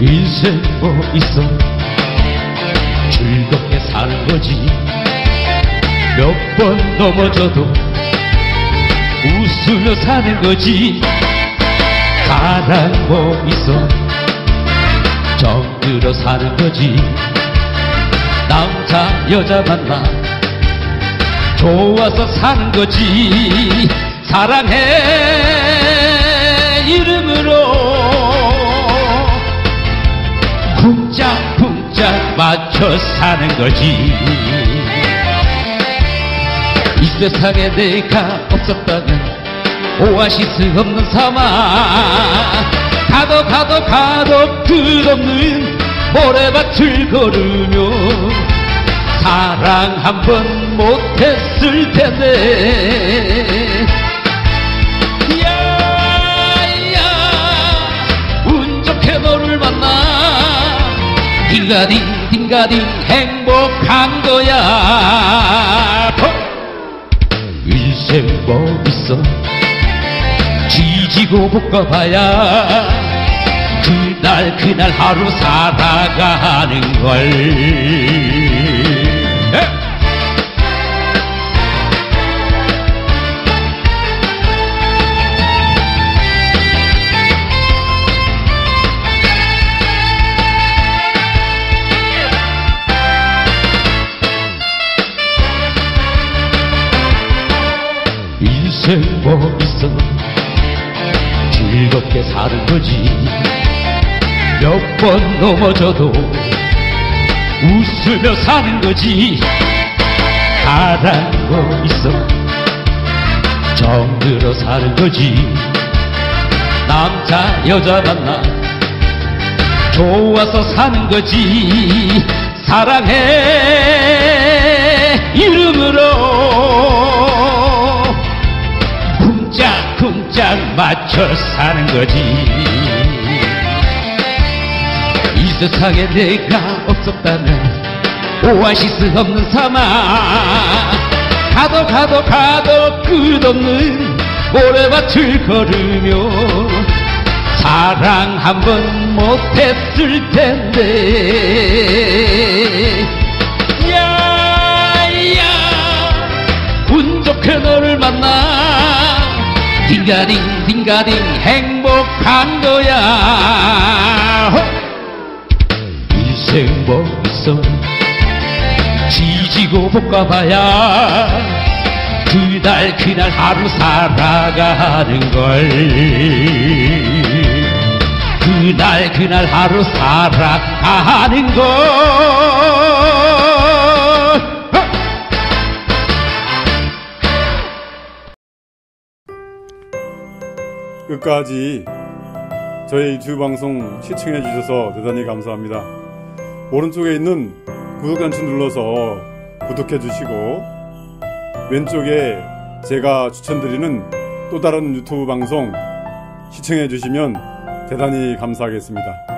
인생 뭐 있어? 즐겁게 사는 거지. 몇 번 넘어져도 웃으며 사는 거지. 가랑 뭐 있어? 정들어 사는 거지. 남자 여자 만나 좋아서 사는 거지. 사랑해 맞춰 사는 거지. 이 세상에 내가 없었다면 오아시스 없는 사막 가도 가도 가도 끝없는 모래밭을 걸으며 사랑 한 번 못했을 텐데. 야야 운 좋게 너를 만나. 딩가딩 딩가딩 행복한 거야. 어? 인생 뭐 있어? 지지고 볶아봐야 그날 그날 하루 살아가는 걸 있어. 즐겁게 사는 거지. 몇 번 넘어져도 웃으며 사는 거지. 거 있어. 정들어 사는 거지. 남자 여자 만나 좋아서 사는 거지. 사랑해. 이름으로 맞춰 사는 거지. 이 세상에 내가 없었다면 오아시스 없는 사막 가도 가도 가도 끝없는 모래밭을 걸으며 사랑 한 번 못했을 텐데 딩가딩 딩가딩 행복한 거야. 인생 뭐 있어 지지고 볶아봐야 그날 그날 하루 살아가는 걸. 그날 그날 하루 살아가는 걸 끝까지 저희 유튜브 방송 시청해 주셔서 대단히 감사합니다. 오른쪽에 있는 구독 단추 눌러서 구독해 주시고 왼쪽에 제가 추천드리는 또 다른 유튜브 방송 시청해 주시면 대단히 감사하겠습니다.